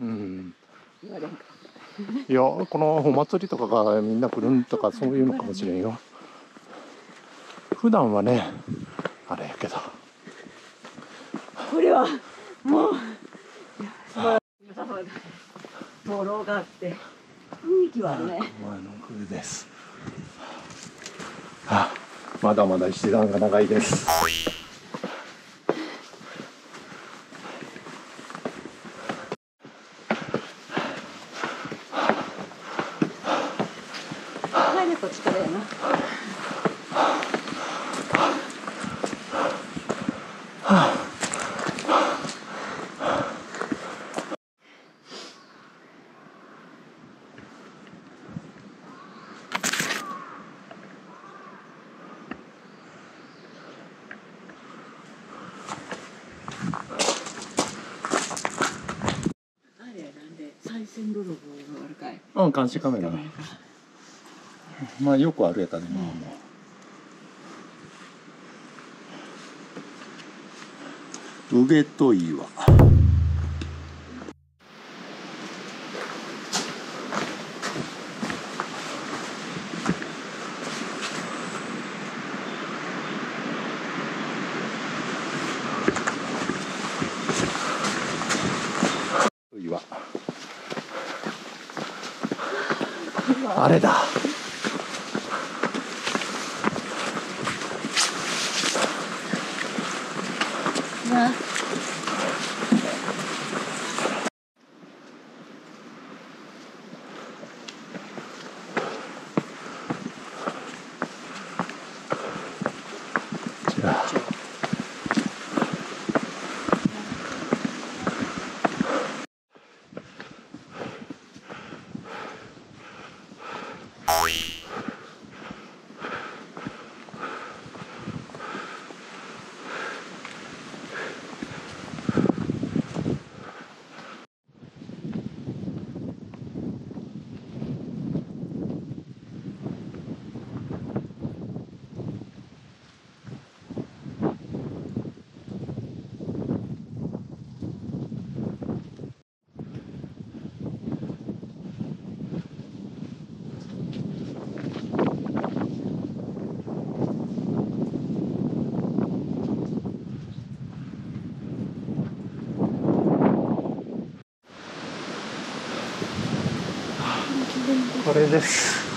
れんかいやこのお祭りとかがみんな来るんとかそういうのかもしれんよ。普段はねあれやけど。これはもう素晴らしい。灯籠があって。雰囲気はあるね前の風です。はあまだまだ石段が長いです力やな。あれなんで賽銭泥棒があるかい。うん監視カメラまあよくあるやったね、まあもう上と岩岩あれだこれです。